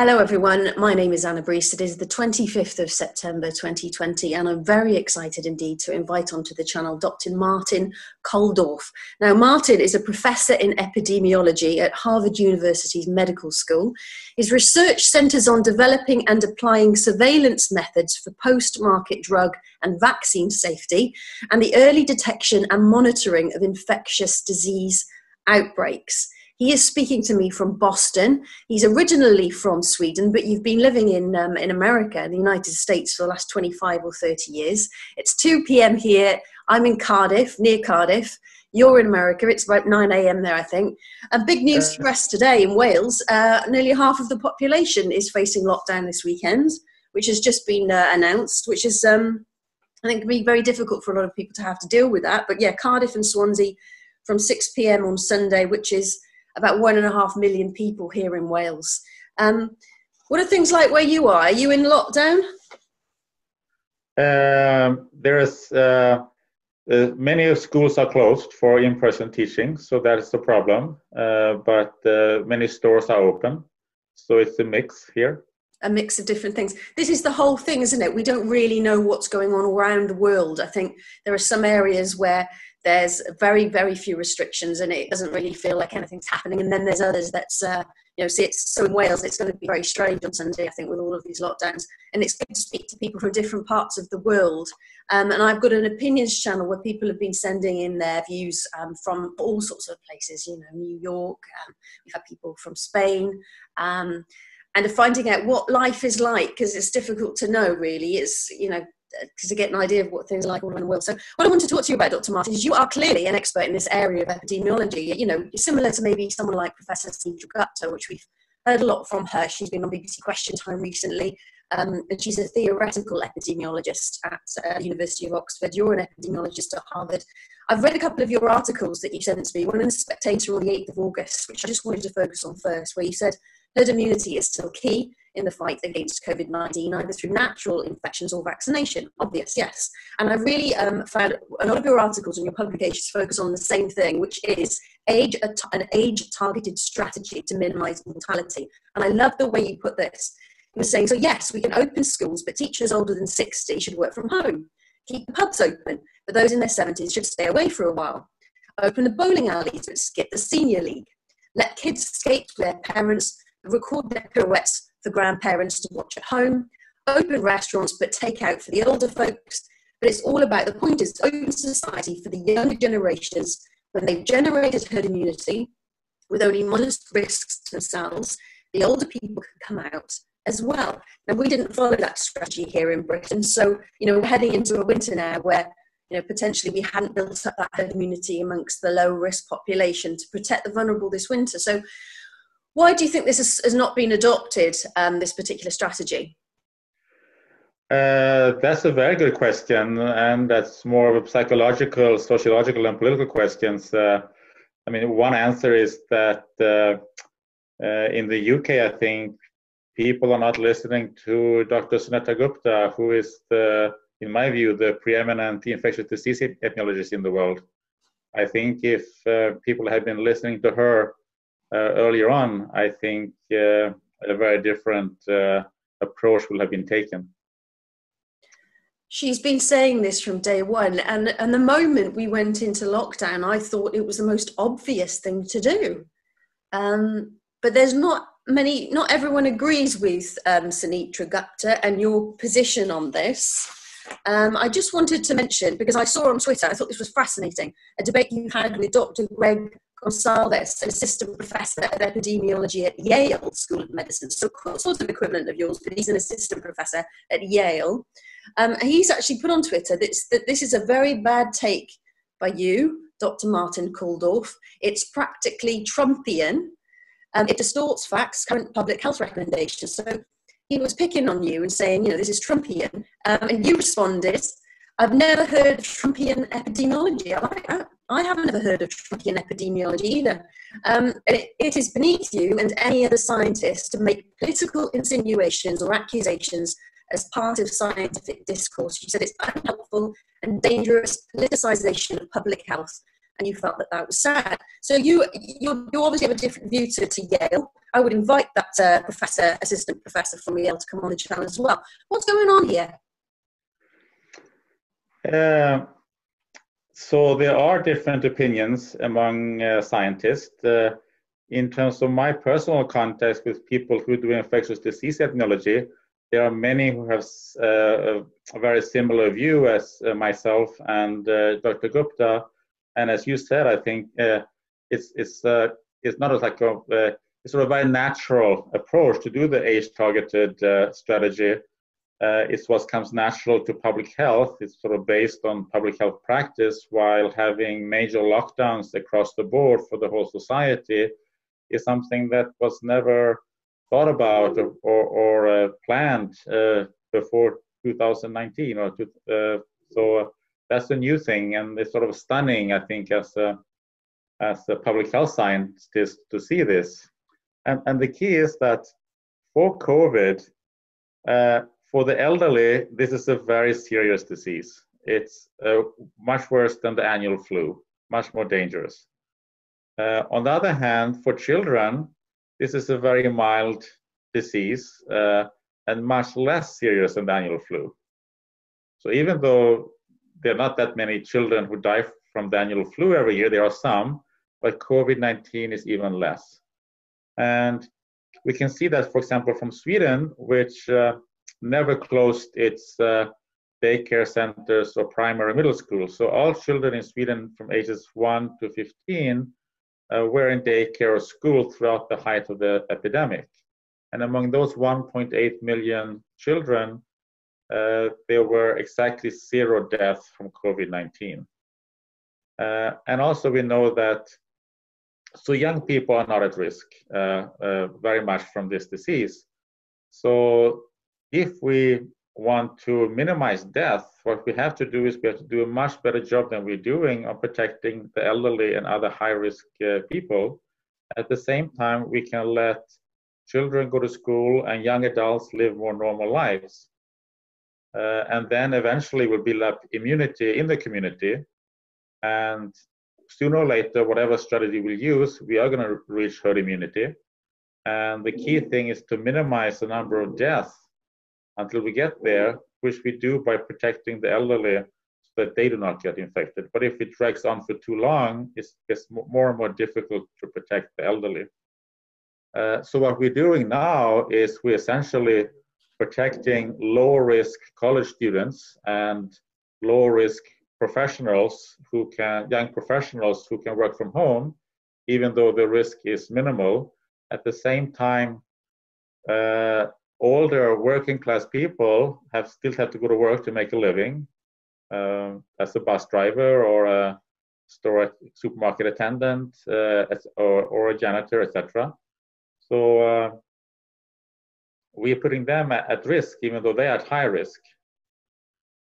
Hello, everyone. My name is Anna Brees. It is the 25th of September 2020, and I'm very excited indeed to invite onto the channel Dr. Martin Kulldorff. Now, Martin is a professor in epidemiology at Harvard University's Medical School. His research centers on developing and applying surveillance methods for post market drug and vaccine safety and the early detection and monitoring of infectious disease outbreaks. He is speaking to me from Boston. He's originally from Sweden, but you've been living in, um, in America, in the United States, for the last 25 or 30 years. It's 2 p.m. here. I'm in Cardiff, near Cardiff. You're in America. It's about 9 a.m. there, I think. And big news uh, for us today in Wales uh, nearly half of the population is facing lockdown this weekend, which has just been uh, announced, which is, um, I think, can be very difficult for a lot of people to have to deal with that. But yeah, Cardiff and Swansea from 6 p.m. on Sunday, which is about one and a half million people here in Wales. Um, what are things like where you are? Are you in lockdown? Um, there is uh, uh, many schools are closed for in-person teaching, so that is the problem. Uh, but uh, many stores are open, so it's a mix here. A mix of different things. This is the whole thing, isn't it? We don't really know what's going on around the world. I think there are some areas where there's very very few restrictions and it doesn't really feel like anything's happening. And then there's others that's uh, you know see it's so in wales it's going to be very strange on sunday i think with all of these lockdowns. And it's good to speak to people from different parts of the world. Um, and i've got an opinions channel where people have been sending in their views um, from all sorts of places you know new york um, we've had people from spain um, and finding out what life is like because it's difficult to know really. It's you know to get an idea of what things are like all around the world. So, what I want to talk to you about, Dr. Martin, is you are clearly an expert in this area of epidemiology. You know, similar to maybe someone like Professor Sunetra Gupta, which we've heard a lot from her. She's been on BBC Question Time recently, um, and she's a theoretical epidemiologist at uh, the University of Oxford. You're an epidemiologist at Harvard. I've read a couple of your articles that you sent to me, one in the Spectator on the 8th of August, which I just wanted to focus on first, where you said herd immunity is still key in the fight against COVID 19, either through natural infections or vaccination. Obvious, yes. And I really um, found a lot of your articles and your publications focus on the same thing, which is age an age targeted strategy to minimize mortality. And I love the way you put this. You were saying, so yes, we can open schools, but teachers older than 60 should work from home. Keep the pubs open, but those in their 70s should stay away for a while. Open the bowling alleys, but skip the senior league. Let kids skate with their parents, record their pirouettes for grandparents to watch at home, open restaurants but take out for the older folks. But it's all about the point is open society for the younger generations when they've generated herd immunity with only modest risks to themselves, the older people can come out as well. Now we didn't follow that strategy here in Britain, so you know we're heading into a winter now where you know potentially we hadn't built up that herd immunity amongst the low risk population to protect the vulnerable this winter. So why do you think this has, has not been adopted, um, this particular strategy? Uh, that's a very good question, and that's more of a psychological, sociological, and political questions. Uh, I mean, one answer is that uh, uh in the UK, I think people are not listening to Dr. Sunetra Gupta, who is, the, in my view, the preeminent infectious disease epidemiologist in the world. I think if uh, people had been listening to her earlier on, I think uh, a very different uh, approach will have been taken. She's been saying this from day one, and and the moment we went into lockdown, I thought it was the most obvious thing to do. Um, but there's not many, not everyone agrees with um, Sunetra Gupta and your position on this. Um, I just wanted to mention, because I saw on Twitter, I thought this was fascinating, a debate you had with Dr. Greg Gonsalves, an assistant professor of epidemiology at Yale School of Medicine. So, sort of equivalent of yours, but he's an assistant professor at Yale. Um, he's actually put on Twitter that, that this is a very bad take by you, Dr. Martin Kulldorff. It's practically Trumpian. Um, it distorts facts, current public health recommendations. So he was picking on you and saying, you know, this is Trumpian. Um, and you responded, I've never heard of Trumpian epidemiology. I like that. I haven't ever heard of Trumpian epidemiology either. Um, it, it is beneath you and any other scientist to make political insinuations or accusations as part of scientific discourse. You said it's unhelpful and dangerous politicization of public health and you felt that that was sad. So you you, you obviously have a different view to, to Yale. I would invite that uh, professor, assistant professor from Yale, to come on the channel as well. What's going on here? Uh, so there are different opinions among uh, scientists. Uh, in terms of my personal context with people who do infectious disease ethnology, there are many who have uh, a very similar view as uh, myself and uh, Dr. Gupta. And as you said, I think uh, it's it's it's not like a it's sort of a very natural approach to do the age-targeted strategy. It's what comes natural to public health. It's sort of based on public health practice, while having major lockdowns across the board for the whole society is something that was never thought about or, or, or uh, planned uh, before 2019 or to, uh, so that's a new thing and it's sort of stunning i think as a as a public health scientist to see this and and the key is that for covid uh, for the elderly this is a very serious disease it's uh, much worse than the annual flu much more dangerous uh, on the other hand for children this is a very mild disease uh, and much less serious than the annual flu. So even though there are not that many children who die from the annual flu every year, there are some, but COVID-19 is even less. And we can see that, for example, from Sweden, which uh, never closed its uh, daycare centers or primary middle schools. So all children in Sweden from ages 1 to 15 uh, were in daycare or school throughout the height of the epidemic. And among those 1.8 million children, uh, there were exactly zero deaths from COVID 19. Uh, and also, we know that so young people are not at risk uh, uh, very much from this disease. So, if we want to minimize death, what we have to do is we have to do a much better job than we're doing on protecting the elderly and other high risk uh, people. At the same time, we can let children go to school and young adults live more normal lives. Uh, and then eventually we'll build up immunity in the community. And sooner or later, whatever strategy we'll use, we are going to reach herd immunity. And the key thing is to minimize the number of deaths until we get there, which we do by protecting the elderly so that they do not get infected. But if it drags on for too long, it gets more and more difficult to protect the elderly. Uh, so what we're doing now is we're essentially protecting low risk college students and low risk professionals who can young professionals who can work from home even though the risk is minimal at the same time uh, older working class people have still have to go to work to make a living uh, as a bus driver or a store supermarket attendant uh, or, or a janitor etc so uh, we are putting them at, at risk even though they are at high risk.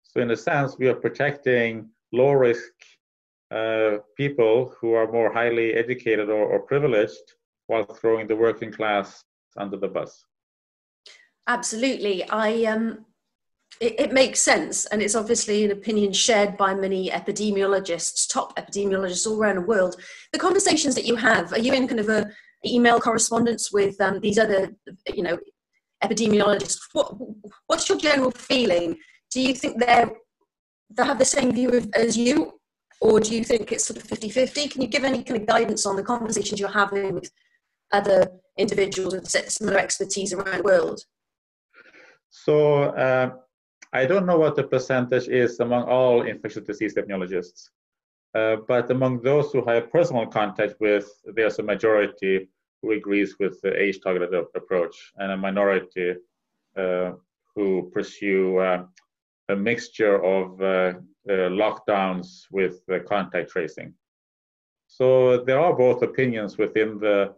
So in a sense we are protecting low risk uh, people who are more highly educated or, or privileged while throwing the working class under the bus Absolutely. I um, it, it, makes sense, and it's obviously an opinion shared by many epidemiologists, top epidemiologists all around the world. The conversations that you have, are you in kind of a email correspondence with um, these other, you know, epidemiologists? What, what's your general feeling? Do you think they're they have the same view as you, or do you think it's sort of 50-50? Can you give any kind of guidance on the conversations you're having with other individuals with similar expertise around the world? So uh, I don't know what the percentage is among all infectious disease epidemiologists, uh, but among those who have personal contact with, there's a majority who agrees with the age-targeted approach, and a minority uh, who pursue uh, a mixture of uh, uh, lockdowns with contact tracing. So there are both opinions within the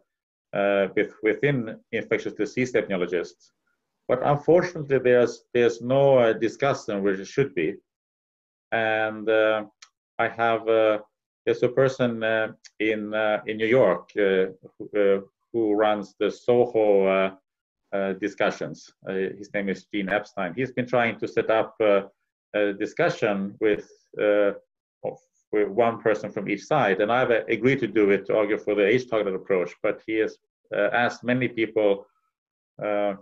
with, within infectious disease epidemiologists but unfortunately, there's there's no uh, discussion which it should be. And uh, I have uh, there's a person uh, in uh, in New York who, who, runs the Soho discussions. his name is Gene Epstein. He's been trying to set up a discussion with with one person from each side. And I've agreed to do it to argue for the age targeted approach, but he has uh, asked many people uh,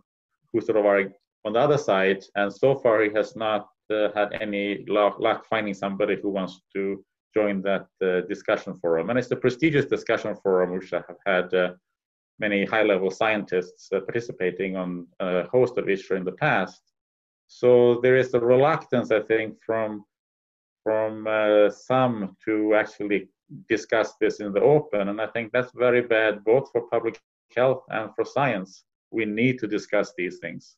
who sort of are on the other side, and so far he has not uh, had any luck, luck, finding somebody who wants to join that uh, discussion forum. And it's a prestigious discussion forum which have had uh, many high-level scientists uh, participating on a host of issues in the past. So there is a reluctance, I think, from from uh, some to actually discuss this in the open, and I think that's very bad both for public health and for science. We need to discuss these things.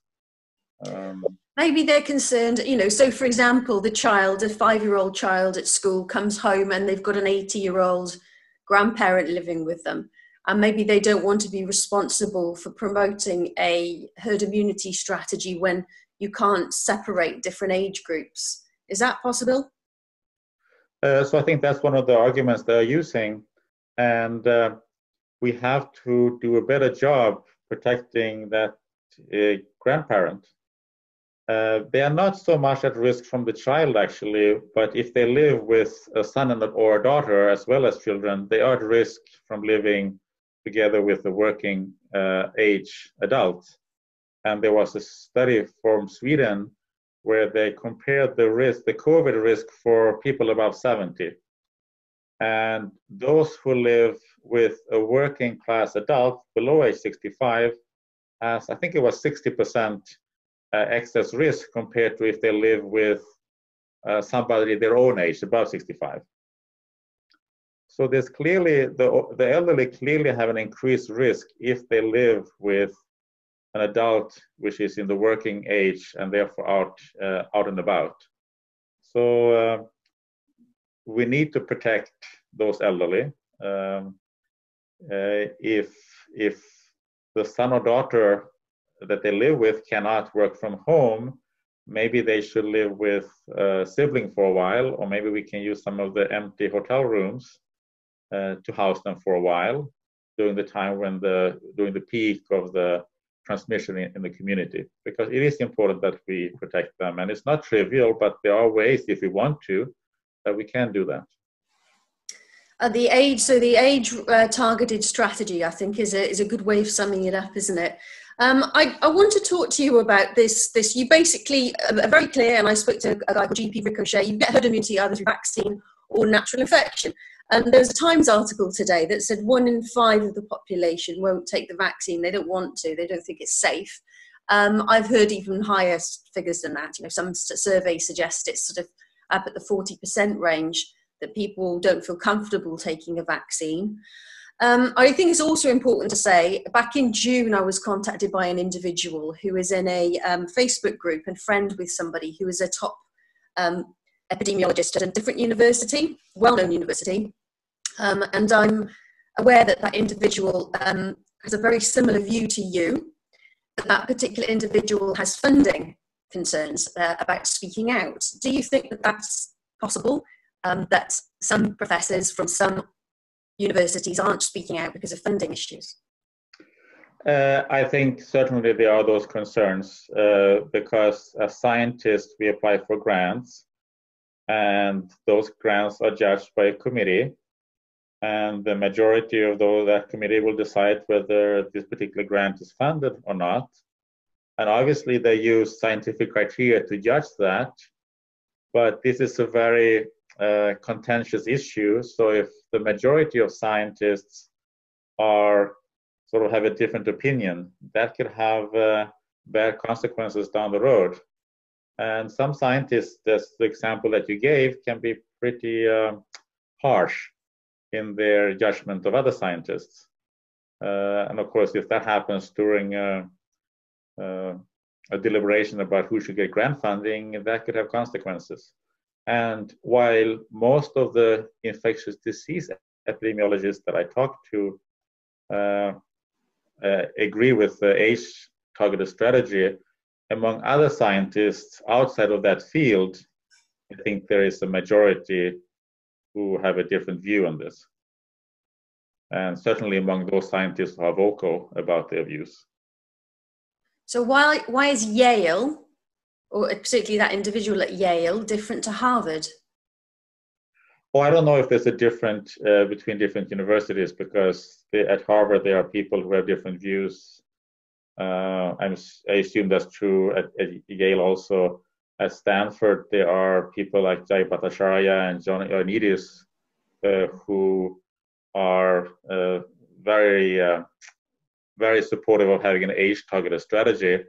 Um, Maybe they're concerned, you know. So, for example, the child, a five-year-old child at school, comes home and they've got an eighty-year-old grandparent living with them and maybe they don't want to be responsible for promoting a herd immunity strategy when you can't separate different age groups. Is that possible? Uh, so I think that's one of the arguments they're using, and uh, we have to do a better job protecting that uh, grandparent. Uh, they are not so much at risk from the child actually, but if they live with a son and or a daughter as well as children, they are at risk from living together with a working uh, age adult. And there was a study from Sweden where they compared the risk, the COVID risk for people above 70. And those who live with a working class adult below age 65 has, I think it was 60% uh, excess risk compared to if they live with uh, somebody their own age, above 65. So there's clearly the the elderly clearly have an increased risk if they live with an adult which is in the working age and therefore out uh, out and about. So uh, we need to protect those elderly. Um, if if the son or daughter that they live with cannot work from home, maybe they should live with a sibling for a while, or maybe we can use some of the empty hotel rooms uh, to house them for a while during the time when the during the peak of the transmission in, in, the community. Because it is important that we protect them. And it's not trivial but there are ways if we want to that we can do that uh, the age so the age uh, targeted strategy i think is a, is a good way of summing it up isn't it um, I, I, want to talk to you about this. This you basically uh, are very clear, and I spoke to a guy called GP Ricochet. You get herd immunity either through vaccine or natural infection. And there was a Times article today that said one in five of the population won't take the vaccine. They don't want to. They don't think it's safe. Um, I've heard even higher figures than that. You know, some surveys suggest it's sort of up at the 40% range that people don't feel comfortable taking a vaccine. Um, I think it's also important to say back in June, I was contacted by an individual who is in a um, Facebook group and friend with somebody who is a top um, epidemiologist at a different university, well known university, um, and I'm aware that that individual um, has a very similar view to you, that particular individual has funding concerns uh, about speaking out. Do you think that that's possible? Um, that some professors from some universities aren't speaking out because of funding issues? Uh, I think certainly there are those concerns uh, because as scientists we apply for grants and those grants are judged by a committee and the majority of those that committee will decide whether this particular grant is funded or not. And obviously, they use scientific criteria to judge that. But this is a very uh, contentious issue. So, if the majority of scientists are sort of have a different opinion, that could have uh, bad consequences down the road. And some scientists, as the example that you gave, can be pretty uh, harsh in their judgment of other scientists. Uh, and of course, if that happens during a, uh, a deliberation about who should get grant funding, that could have consequences. And while most of the infectious disease epidemiologists that I talk to uh, uh, agree with the age targeted strategy, among other scientists outside of that field, I think there is a majority who have a different view on this. And certainly among those scientists who are vocal about their views. So why, why is Yale, or particularly that individual at Yale, different to Harvard? Well, I don't know if there's a different uh, between different universities because they, at Harvard there are people who have different views. Uh, i assume that's true at, at, Yale also. At Stanford, there are people like Jay Bhattacharya and John Ioannidis uh, who are uh, very, uh, very supportive of having an age-targeted strategy.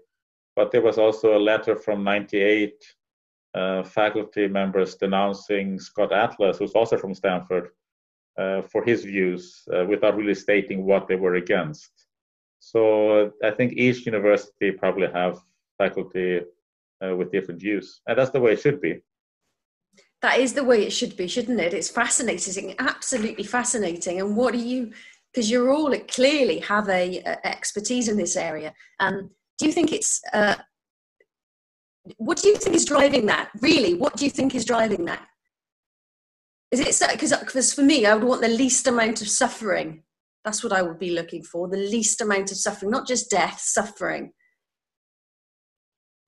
But there was also a letter from '98 uh, faculty members denouncing Scott Atlas, who's also from Stanford, uh, for his views uh, without really stating what they were against. So I think each university probably have faculty uh, with different views, and that's the way it should be. That is the way it should be, shouldn't it? It's fascinating, absolutely fascinating. And what do you? Because you're all clearly have a, a, expertise in this area. Um, do you think it's uh, what do you think is driving that? Really, what do you think is driving that? Is it because for me, I would want the least amount of suffering. That's what I would be looking for the least amount of suffering, not just death, suffering.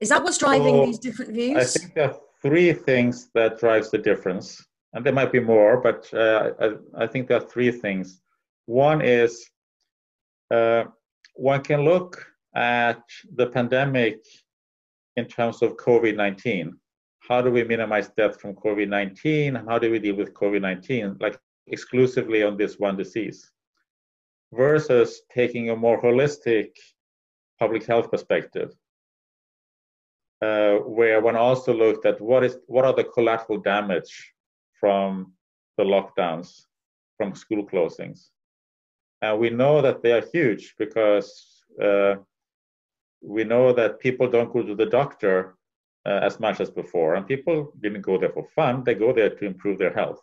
Is that what's driving these different views? I think there are three things that drives the difference, and there might be more, but uh, I, I, think there are three things. One is uh, one can look at the pandemic in terms of COVID 19. How do we minimize death from COVID 19? How do we deal with COVID 19, like exclusively on this one disease? Versus taking a more holistic public health perspective, uh, where one also looked at what is what are the collateral damage from the lockdowns, from school closings. And we know that they are huge because uh, we know that people don't go to the doctor uh, as much as before, and people didn't go there for fun. They go there to improve their health.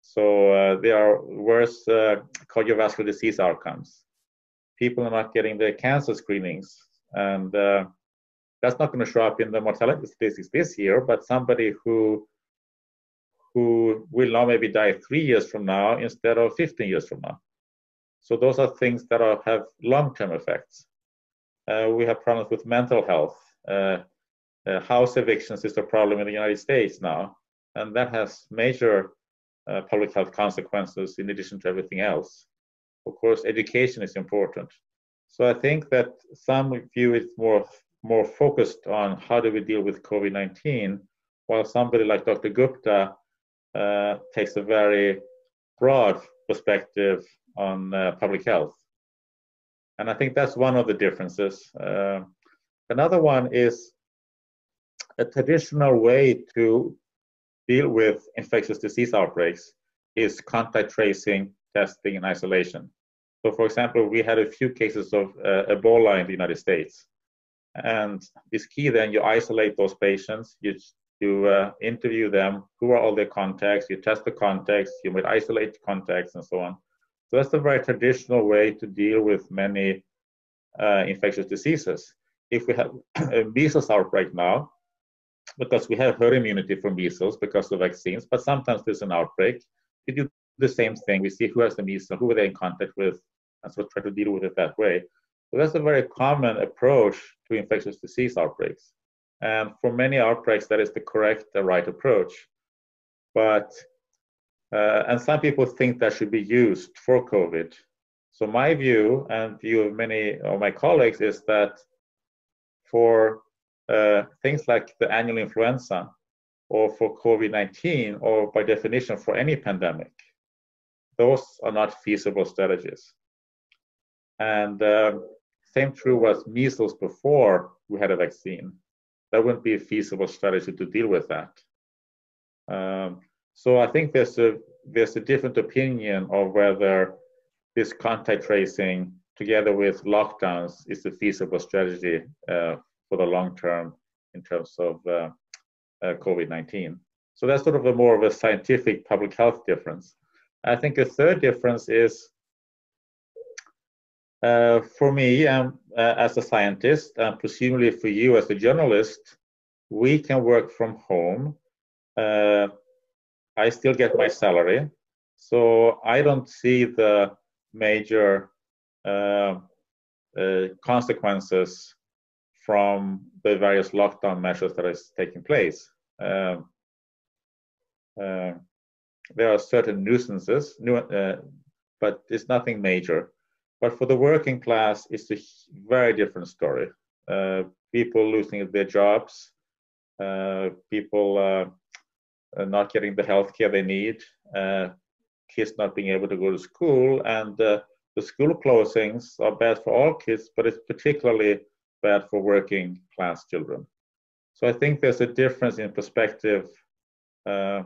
So uh, there are worse uh, cardiovascular disease outcomes. People are not getting their cancer screenings, and uh, that's not going to show up in the mortality statistics this year. But somebody who who will now maybe die three years from now instead of 15 years from now. So those are things that are, have long-term effects. Uh, we have problems with mental health. Uh, uh, house evictions is a problem in the United States now, and that has major public health consequences in addition to everything else. Of course, education is important. So I think that some view it more more focused on how do we deal with COVID-19, while somebody like Dr. Gupta uh, takes a very broad perspective on uh, public health. And I think that's one of the differences. Uh, another one is a traditional way to deal with infectious disease outbreaks is contact tracing, testing, and isolation. So, for example, we had a few cases of uh, Ebola in the United States. And it's key then you isolate those patients, you, you uh, interview them, who are all their contacts, you test the contacts, you might isolate contacts, and so on. So that's a very traditional way to deal with many uh, infectious diseases. If we have a measles outbreak now, because we have herd immunity from measles because of vaccines, but sometimes there's an outbreak, we do the same thing. We see who has the measles, who are they in contact with, and so try to deal with it that way. So that's a very common approach to infectious disease outbreaks. And for many outbreaks, that is the correct, the right approach. But uh, and some people think that should be used for COVID. So my view and view of many of my colleagues is that for uh, things like the annual influenza or for COVID-19 or by definition for any pandemic, those are not feasible strategies. And uh, same true was measles before we had a vaccine. That wouldn't be a feasible strategy to deal with that. Um, so I think there's a there's a different opinion of whether this contact tracing together with lockdowns is a feasible strategy uh, for the long term in terms of uh, uh, COVID-19. So that's sort of a more of a scientific public health difference. I think a third difference is uh, for me um, uh, as a scientist, and presumably for you as a journalist, we can work from home uh, I still get my salary. So I don't see the major uh, uh, consequences from the various lockdown measures that is taking place. Um, uh, there are certain nuisances, uh, but it's nothing major. But for the working class, it's a very different story. Uh, people losing their jobs, uh, people not getting the health care they need, uh, kids not being able to go to school, and uh, the school closings are bad for all kids, but it's particularly bad for working class children. So I think there's a difference in perspective uh,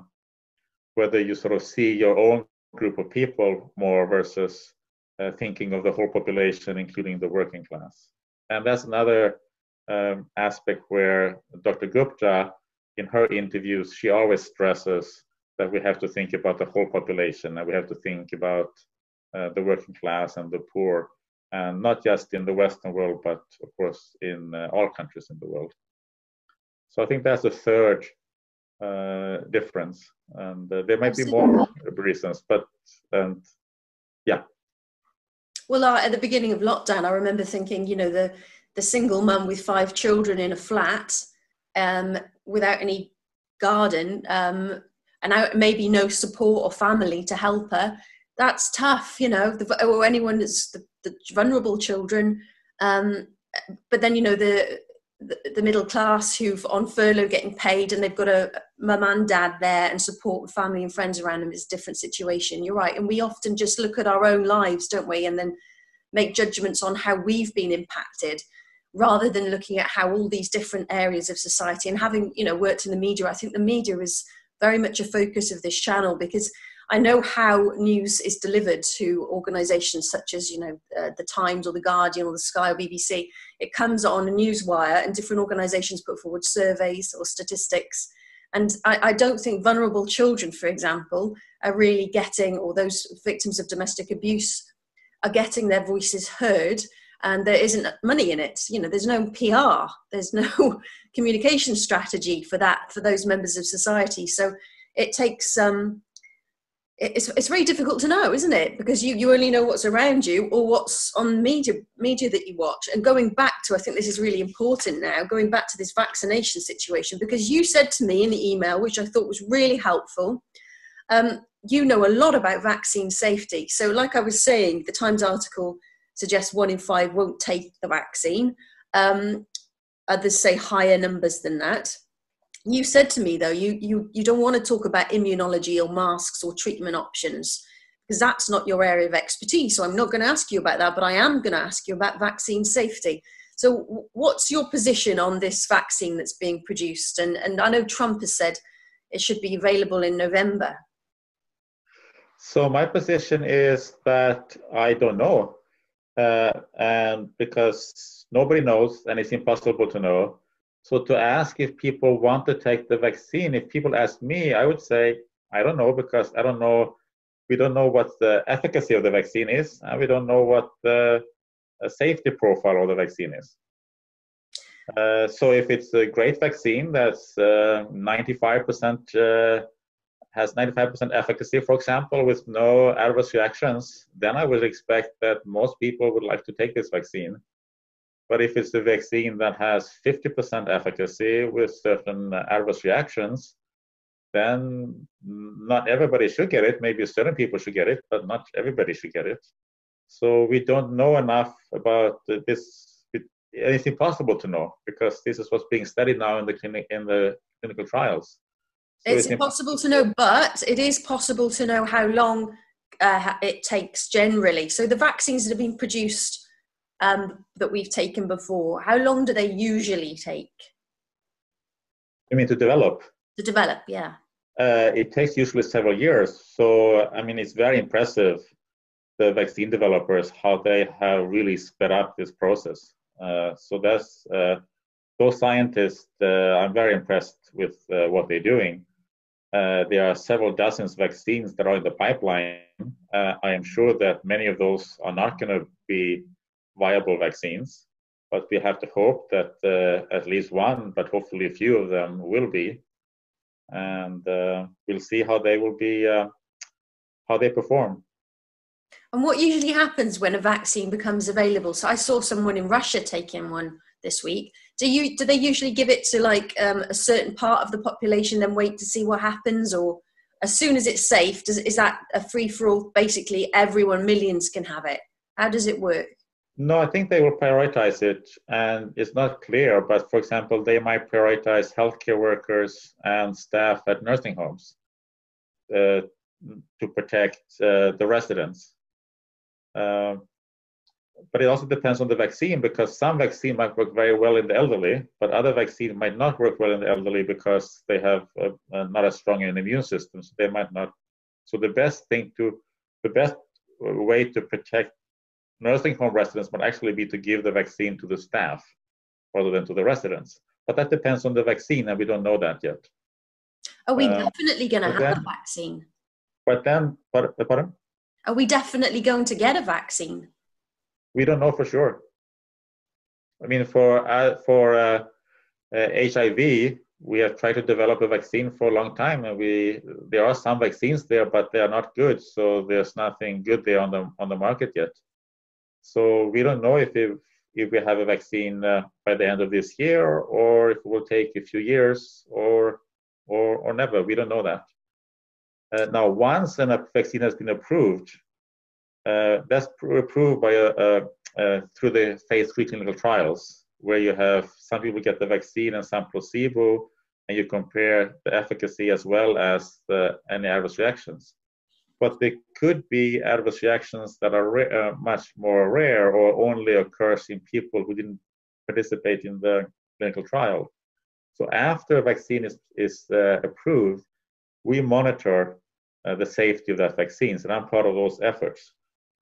whether you sort of see your own group of people more versus uh, thinking of the whole population, including the working class. And that's another um, aspect where Dr. Gupta, in her interviews, she always stresses that we have to think about the whole population and we have to think about uh, the working class and the poor, and not just in the Western world, but of course in uh, all countries in the world. So I think that's the third uh, difference, and uh, there might be more reasons, but and yeah. Well, uh, at the beginning of lockdown, I remember thinking, you know, the the single mum with five children in a flat um, without any garden um, and maybe no support or family to help her. That's tough, you know. The, or anyone that's the, the vulnerable children. Um, but then, you know, the the, the middle class who've on furlough getting paid and they've got a mum and dad there and support with family and friends around them is a different situation. You're right. And we often just look at our own lives, don't we? And then make judgments on how we've been impacted rather than looking at how all these different areas of society and having, you know, worked in the media, I think the media is very much a focus of this channel because I know how news is delivered to organisations such as, you know, uh, the Times or the Guardian or the Sky or BBC. It comes on a news wire, and different organisations put forward surveys or statistics. And I, I, don't think vulnerable children, for example, are really getting, or those victims of domestic abuse are getting their voices heard. And there isn't money in it. You know, there's no PR, there's no communication strategy for that for those members of society. So it takes um, it's, it's very difficult to know isn't it because you, you only know what's around you or what's on media media that you watch and going back to i think this is really important now going back to this vaccination situation because you said to me in the email which i thought was really helpful um, you know a lot about vaccine safety so like i was saying the times article suggests one in five won't take the vaccine. Um, others say higher numbers than that. You said to me though you you you don't want to talk about immunology or masks or treatment options because that's not your area of expertise. So i'm not going to ask you about that but i am going to ask you about vaccine safety. So what's your position on this vaccine that's being produced? And and i know trump has said it should be available in november. So my position is that i don't know uh, and because nobody knows and it's impossible to know so to ask if people want to take the vaccine, if people ask me, I would say, I don't know because I don't know, we don't know what the efficacy of the vaccine is, and we don't know what the safety profile of the vaccine is. Uh, so if it's a great vaccine that's uh, 95% uh, has 95% efficacy, for example, with no adverse reactions, then I would expect that most people would like to take this vaccine. But if it's a vaccine that has 50% efficacy with certain adverse reactions, then not everybody should get it. Maybe certain people should get it, but not everybody should get it. So we don't know enough about this. It's impossible to know because this is what's being studied now in the clinic in the clinical trials. It's impossible to know, but it is possible to know how long uh, it takes generally. So the vaccines that have been produced um, that we've taken before, how long do they usually take? You mean to develop? To develop, yeah. Uh, it takes usually several years. So, I mean, it's very impressive, the vaccine developers, how they have really sped up this process. Uh, so, that's uh, those scientists, uh, I'm very impressed with uh, what they're doing. Uh, there are several dozens of vaccines that are in the pipeline. I am sure that many of those are not going to be viable vaccines, but we have to hope that uh, at least one, but hopefully a few of them will be, and uh, we'll see how they will be, uh, how they perform. And what usually happens when a vaccine becomes available? So I saw someone in Russia taking one this week. Do you do they usually give it to like um, a certain part of the population, then wait to see what happens, or as soon as it's safe, does, is that a free for all? Basically, everyone, millions can have it. How does it work? No, I think they will prioritize it, and it's not clear. But for example, they might prioritize healthcare workers and staff at nursing homes uh, to protect uh, the residents. Uh, but it also depends on the vaccine because some vaccine might work very well in the elderly, but other vaccine might not work well in the elderly because they have a, a, not as strong an immune system. So they might not. So the best thing to, the best uh, way to protect nursing home residents might actually be to give the vaccine to the staff rather than to the residents. But that depends on the vaccine, and we don't know that yet. Are we uh, definitely going to have then, a vaccine? But then, pardon? Are we definitely going to get a vaccine? We don't know for sure. I mean, for uh, for uh, uh, HIV, we have tried to develop a vaccine for a long time, and we there are some vaccines there, but they are not good. So there's nothing good there on the on the market yet. So we don't know if if, we have a vaccine uh, by the end of this year, or if it will take a few years, or or or never. We don't know that. Uh, now, once a vaccine has been approved, that's approved by a, a, through the phase three clinical trials, where you have some people get the vaccine and some placebo, and you compare the efficacy as well as the, any adverse reactions. But there could be adverse reactions that are uh, much more rare or only occurs in people who didn't participate in the clinical trial. So after a vaccine is, is uh, approved, we monitor uh, the safety of that vaccine, and I'm part of those efforts.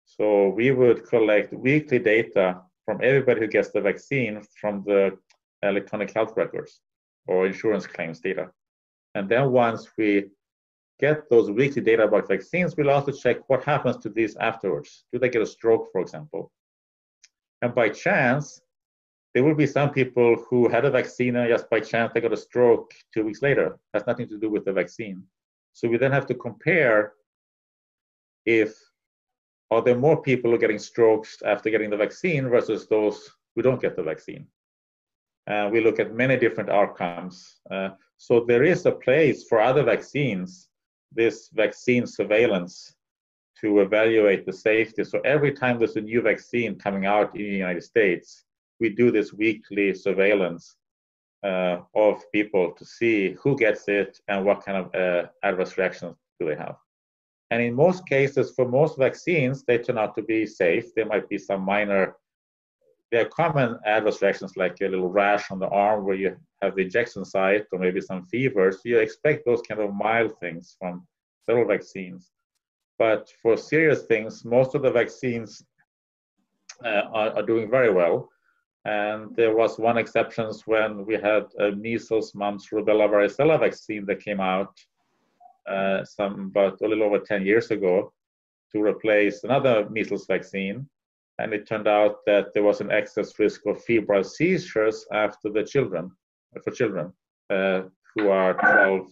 So we would collect weekly data from everybody who gets the vaccine from the electronic health records or insurance claims data. And then once we get those weekly data about vaccines, we'll also check what happens to these afterwards. Do they get a stroke, for example? And by chance, there will be some people who had a vaccine and just by chance they got a stroke two weeks later. It has nothing to do with the vaccine. So we then have to compare if are there more people getting strokes after getting the vaccine versus those who don't get the vaccine? Uh, we look at many different outcomes. Uh, so there is a place for other vaccines, this vaccine surveillance, to evaluate the safety. So every time there's a new vaccine coming out in the United States, we do this weekly surveillance uh, of people to see who gets it and what kind of uh, adverse reactions do they have. And in most cases, for most vaccines, they turn out to be safe. There might be some minor, there are common adverse reactions like a little rash on the arm where you have the injection site or maybe some fever. So you expect those kind of mild things from several vaccines. But for serious things, most of the vaccines uh, are, are, doing very well. And there was one exception when we had a measles, mumps, rubella, varicella vaccine that came out uh, some about a little over 10 years ago to replace another measles vaccine. And it turned out that there was an excess risk of febrile seizures after the children, for children uh, who are 12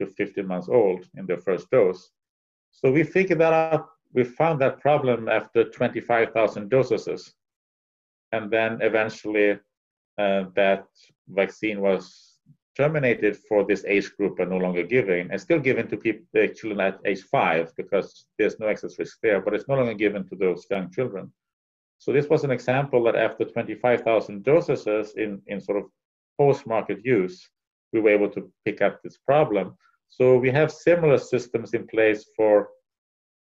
to 15 months old in their first dose. So we figured that out. We found that problem after 25,000 doses. And then eventually uh, that vaccine was terminated for this age group are no longer given, and still given to people, uh, children at age five because there's no excess risk there, but it's no longer given to those young children. So this was an example that after 25,000 doses in, in sort of post-market use, we were able to pick up this problem. So we have similar systems in place for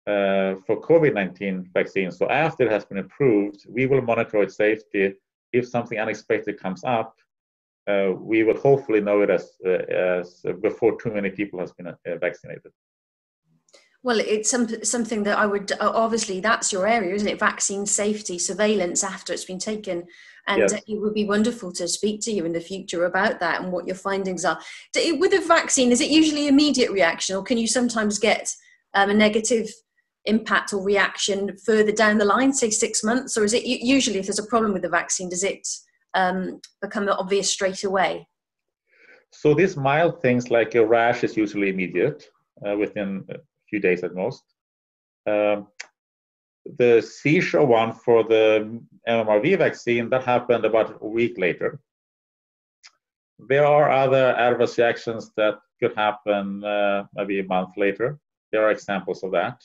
uh, for COVID-19 vaccines. So after it has been approved, we will monitor its safety. If something unexpected comes up, uh, we will hopefully know it as, uh, as before too many people has been uh, vaccinated. Well, it's some, something that I would obviously that's your area, isn't it? Vaccine safety, surveillance after it's been taken, and yes. it would be wonderful to speak to you in the future about that and what your findings are. With a vaccine, is it usually immediate reaction, or can you sometimes get um, a negative impact or reaction further down the line, say six months, or is it usually if there's a problem with the vaccine, does it um, become obvious straight away? So these mild things like a rash is usually immediate, uh, within a few days at most. Um, the seizure one for the MMRV vaccine that happened about a week later. there are other adverse reactions that could happen uh, maybe a month later. There are examples of that.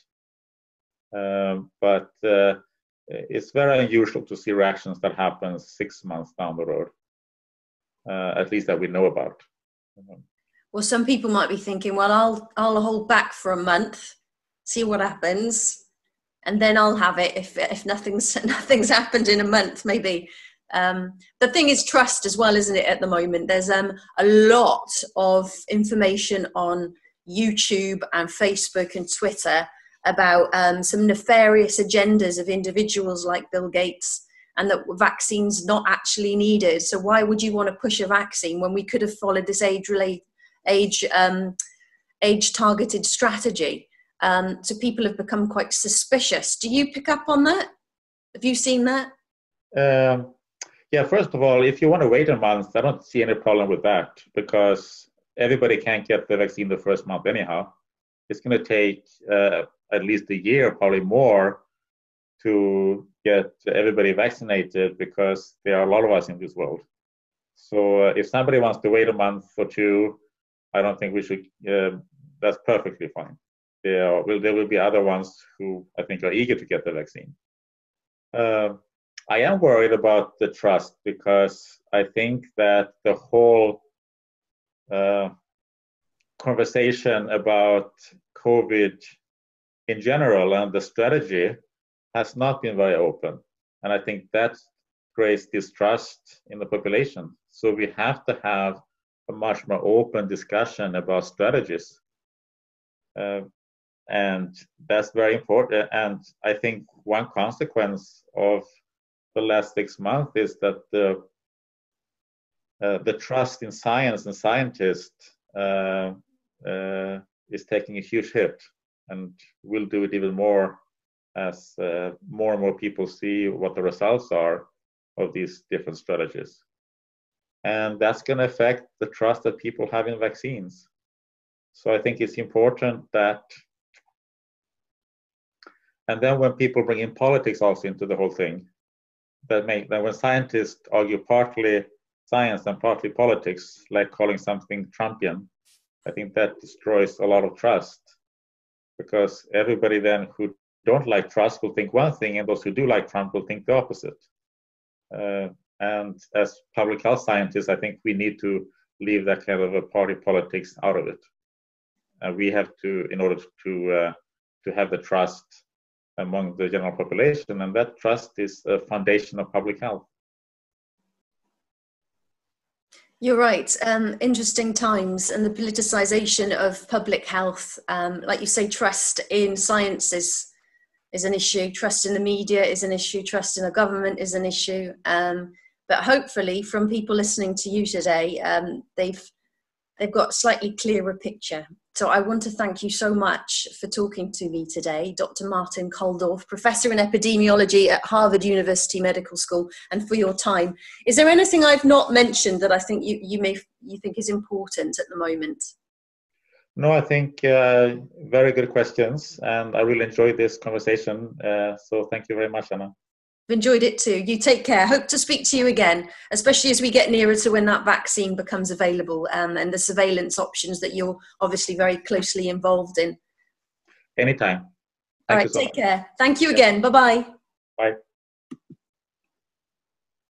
Um, but uh, it's very unusual to see reactions that happen six months down the road, uh, at least that we know about. Well, some people might be thinking, well, I'll I'll hold back for a month, see what happens, and then I'll have it if if nothing's nothing's happened in a month, maybe. Um, the thing is trust as well, isn't it? At the moment, there's um, a lot of information on YouTube and Facebook and Twitter about um, some nefarious agendas of individuals like Bill Gates and that vaccines not actually needed. So why would you want to push a vaccine when we could have followed this age relate age um, age targeted strategy? Um, so people have become quite suspicious. Do you pick up on that? Have you seen that? Um, yeah, first of all, if you want to wait a month, I don't see any problem with that because everybody can't get the vaccine the first month anyhow. It's going to take uh, at least a year, probably more, to get everybody vaccinated because there are a lot of us in this world. So uh, if somebody wants to wait a month or two, I don't think we should. Uh, that's perfectly fine. There will there will be other ones who I think are eager to get the vaccine. Uh, I am worried about the trust because I think that the whole uh, conversation about COVID in general and the strategy has not been very open. And I think that creates distrust in the population. So we have to have a much more open discussion about strategies. Uh, and that's very important. And I think one consequence of the last six months is that the uh, the trust in science and scientists uh, uh, is taking a huge hit and we'll do it even more as uh, more and more people see what the results are of these different strategies. And that's going to affect the trust that people have in vaccines. So I think it's important that, and then when people bring in politics also into the whole thing, that make that when scientists argue partly science and partly politics, like calling something Trumpian, I think that destroys a lot of trust because everybody then who don't like Trump will think one thing, and those who do like Trump will think the opposite. Uh, and as public health scientists, I think we need to leave that kind of a party politics out of it. Uh, we have to, in order to uh, to have the trust among the general population, and that trust is a foundation of public health. You're right. Um, interesting times and the politicization of public health. Um, like you say, trust in science is, is an issue. Trust in the media is an issue. Trust in the government is an issue. Um, but hopefully, from people listening to you today, um, they've they've got a slightly clearer picture. So I want to thank you so much for talking to me today, Dr. Martin Kulldorff, Professor in Epidemiology at Harvard University Medical School, and for your time. Is there anything I've not mentioned that I think you, you may you think is important at the moment? No, I think uh, very good questions, and I really enjoyed this conversation. Uh, so thank you very much, Anna enjoyed it too. You take care. Hope to speak to you again, especially as we get nearer to when that vaccine becomes available um, and the surveillance options that you're obviously very closely involved in. Anytime. Thank All right, so take much. care. Thank you again. Bye-bye. Bye.